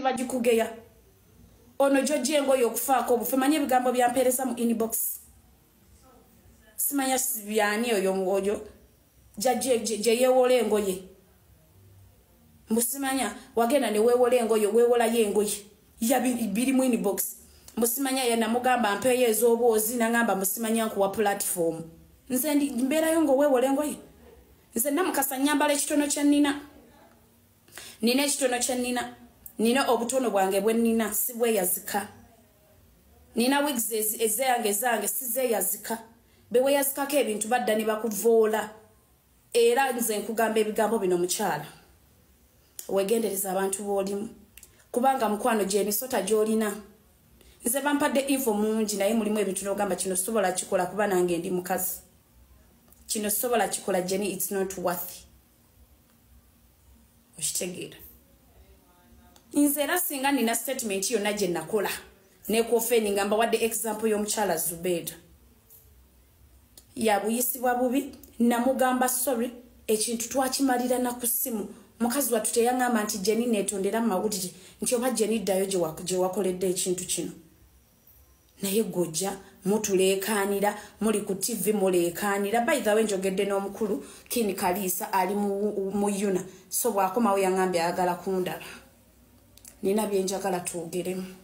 bagikugeya ono gyojja engoyo okufaako obufe manye ebigambo byampeereza mu inbox. Simanya byani oyo oyo gyeyeewola engoye. Mbusimanya wagenda neweewola engoye weewolayo engoye. Yabiri mu inbox. Mbusimanya yenamugamba mpeeyo ez'obwozi nagamba musimanya nkuwa platform. Nze mbeerayo ngaoweewola engoye. Nze namukasa nyambala ekitono kyenina nina. Ekitono kyenina nina obutono bwange bwenina sibweyazika nina wigs ezeyange ezange sizeyazika beweyazikako ebintu badda ne bakuvoola era nze nkugamba ebigambo bino mukyala. Wegendereza abantu boolimu kubanga mukwano gyemisota gyolina. Nze bampadde info mungi naye mulimu ebintu nogamba kino sobola kikola kuba nange ndi mukazi. Kino sobola kikola jeni its not worth. Okitegeera nze era singa nina statement yonna gye nakola nekofeni nga mbawadde example y'omukyala zubeeda yabuyisibwa bubi namugamba sorry ekintu twakimalira naku ssimu mukazi wattu teyaŋŋamba nti jeni netondera mumawulire nti oba jeni ddayo gye wakoledde ekintu kino. Naye gojja mutuleekaanira muli ku tv muleekaanira. Bayithawe njogedde n'omukulu kini kaliisa ali mu yuna. So bwakomawo yaŋŋambye ayagala kundaba nina byenjagala twogeremu